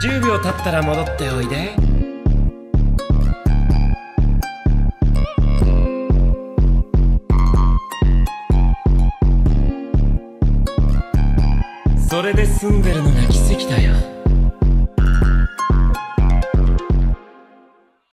10秒経ったら戻っておいで。それで済んでるのが奇跡だよ。